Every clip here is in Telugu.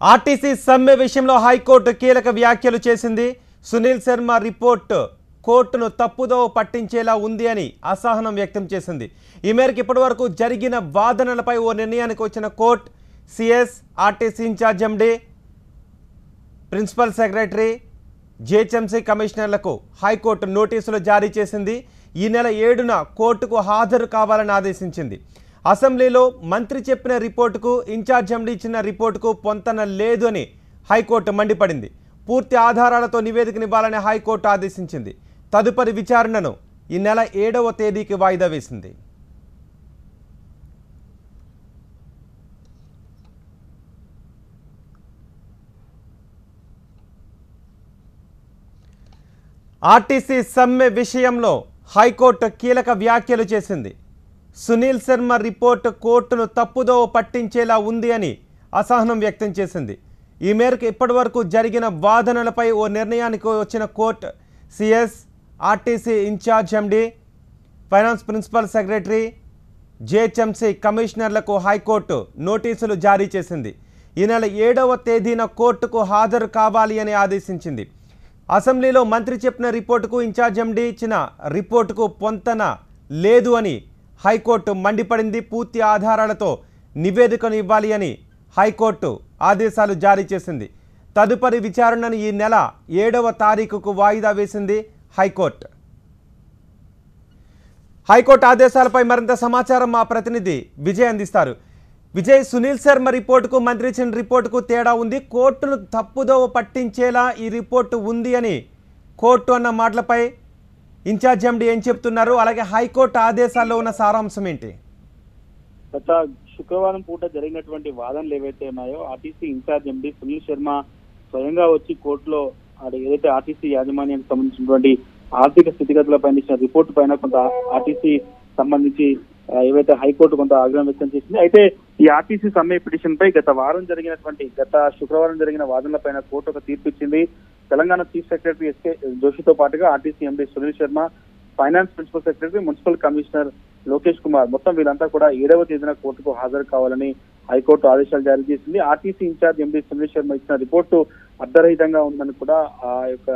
ఆర్టీసీ సమ్మె విషయంలో హైకోర్టు కీలక వ్యాఖ్యలు చేసింది. సునీల్ శర్మ రిపోర్ట్ కోర్టును తప్పుదోవ పట్టించేలా ఉంది అని అసహనం వ్యక్తం చేసింది. ఈ మేరకు ఇప్పటివరకు జరిగిన వాదనలపై ఓ నిర్ణయానికి వచ్చిన court CS RTC incharge MD principal secretary GHMC కమిషనర్లకు high court నోటీసులు జారీ చేసింది. ఈ నెల ఏడున కోర్టుకు హాజరు కావాలని ఆదేశించింది. అసెంబ్లీలో మంత్రి చెప్పిన రిపోర్టుకు ఇన్ఛార్జ్ ఎండి ఇచ్చిన రిపోర్టుకు పొంతన లేదు అని హైకోర్టు మండిపడింది. పూర్తి ఆధారాలతో నివేదికనివ్వాలని హైకోర్టు ఆదేశించింది. తదుపరి విచారణను ఈ నెల ఏడవ తేదీకి వాయిదా వేసింది. ఆర్టీసీ సమ్మె విషయంలో హైకోర్టు కీలక వ్యాఖ్యలు చేసింది. సునీల్ శర్మ రిపోర్టు కోర్టును తప్పుదోవ పట్టించేలా ఉంది అని అసహనం వ్యక్తం చేసింది. ఈ మేరకు ఇప్పటివరకు జరిగిన వాదనలపై ఓ నిర్ణయానికి వచ్చిన court CS RTC incharge MD finance principal secretary GHMC కమిషనర్లకు high court నోటీసులు జారీ చేసింది. ఈ నెల ఏడవ తేదీన కోర్టుకు హాజరు కావాలి అని ఆదేశించింది. అసెంబ్లీలో మంత్రి చెప్పిన రిపోర్టుకు ఇన్ఛార్జ్ ఎండీ ఇచ్చిన రిపోర్టుకు పొంతన లేదు అని హైకోర్టు మండిపడింది పూర్తి ఆధారాలతో నివేదికను ఇవ్వాలి అని హైకోర్టు ఆదేశాలు జారీ చేసింది. తదుపరి విచారణను ఈ నెల ఏడవ తారీఖుకు వాయిదా వేసింది హైకోర్టు. హైకోర్టు ఆదేశాలపై మరింత సమాచారం మా ప్రతినిధి విజయ్ అందిస్తారు. విజయ్ సునీల్ శర్మ రిపోర్టుకు మంత్రి ఇచ్చిన రిపోర్టుకు తేడా ఉంది. కోర్టును తప్పుదోవ పట్టించేలా ఈ రిపోర్టు ఉంది అని కోర్టు అన్న మాటలపై ఇన్ఛార్జ్ ఎండి ఏం చెప్తున్నారు? అలాగే హైకోర్టు ఆదేశాల్లో ఉన్న సారాంశం ఏంటి? గత శుక్రవారం పూట జరిగినటువంటి వాదనలు ఏవైతే ఉన్నాయో RTC incharge MD Sunil Sharma స్వయంగా వచ్చి కోర్టులో ఏదైతే ఆర్టీసీ యాజమాన్యానికి సంబంధించినటువంటి ఆర్థిక స్థితిగతులపై ఇచ్చిన రిపోర్టు పైన కొంత ఆర్టీసీ సంబంధించి ఏవైతే హైకోర్టు కొంత ఆగ్రహం వ్యక్తం చేసింది. అయితే ఈ ఆర్టీసీ సమ్మె పిటిషన్ పై గత వారం జరిగినటువంటి గత శుక్రవారం జరిగిన వాదనల పైన కోర్టు ఒక తీర్పు ఇచ్చింది. తెలంగాణ చీఫ్ సెక్రటరీ ఎస్కే జోషితో పాటుగా RTC MD Sunil Sharma finance principal secretary municipal commissioner Lokesh Kumar. మొత్తం వీళ్ళంతా కూడా ఏడవ తేదీన కోర్టుకు హాజరు కావాలని హైకోర్టు ఆదేశాలు జారీ చేసింది. RTC incharge MD Sunil Sharma ఇచ్చిన రిపోర్టు అర్ధరహితంగా ఉందని కూడా ఆ యొక్క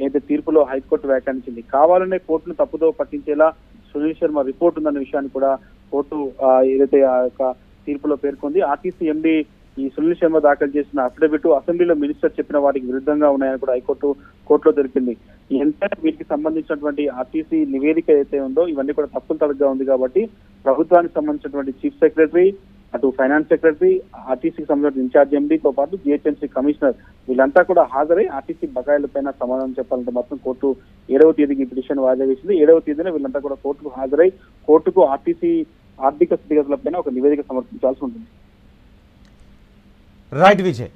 ఏదైతే తీర్పులో హైకోర్టు వ్యాఖ్యానించింది. కావాలనే కోర్టును తప్పుదో పట్టించేలా సునీల్ శర్మ రిపోర్ట్ ఉందన్న విషయాన్ని కూడా కోర్టు ఏదైతే ఆ యొక్క తీర్పులో పేర్కొంది. ఆర్టీసీ ఎండి ఈ సునీల్ శర్మ దాఖలు చేసిన అఫిడవిట్ అసెంబ్లీలో మినిస్టర్ చెప్పిన వాటికి విరుద్ధంగా ఉన్నాయని కూడా హైకోర్టు కోర్టులో తెలిపింది. ఎంత వీటికి సంబంధించినటువంటి ఆర్టీసీ నివేదిక ఏదైతే ఉందో ఇవన్నీ కూడా తప్పులు తడగ్గా ఉంది కాబట్టి ప్రభుత్వానికి సంబంధించినటువంటి చీఫ్ సెక్రటరీ అటు ఫైనాన్స్ సెక్రటరీ ఆర్టీసీకి సంబంధించిన ఇన్ఛార్జ్ ఎండీతో పాటు జిహెచ్ఎంసీ కమిషనర్ వీళ్ళంతా కూడా హాజరై ఆర్టీసీ బకాయిలపైన సమాధానం చెప్పాలంటే మాత్రం కోర్టు ఏడవ తేదీకి పిటిషన్ వాయిదా వేసింది. ఏడవ తేదీన వీళ్ళంతా కూడా కోర్టుకు హాజరై కోర్టుకు ఆర్టీసీ ఆర్థిక స్థితిగతులపైన ఒక నివేదిక సమర్పించాల్సి ఉంటుంది. రైట్ విజయ్